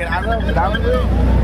it. I know. I love it.